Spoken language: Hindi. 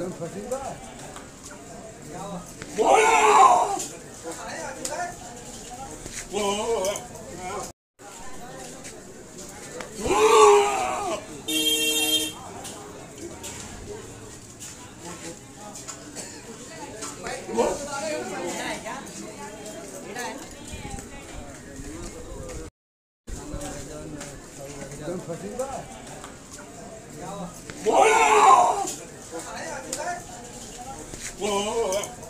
एकदम Whoa, whoa, whoa.